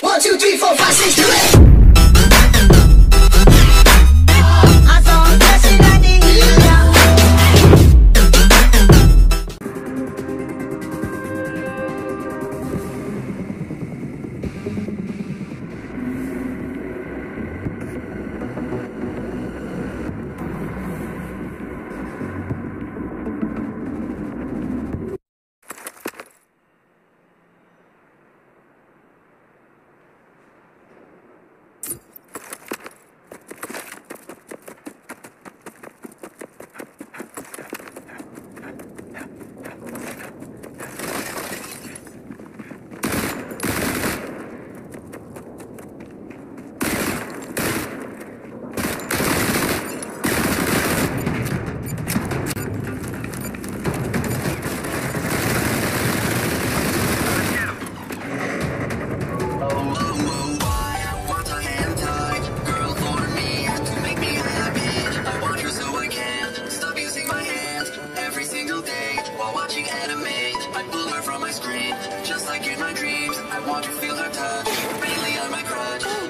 One, two, three, four, five, six, do it. watching anime. I pull her from my screen, just like in my dreams. I want to feel her touch, mainly on my crotch.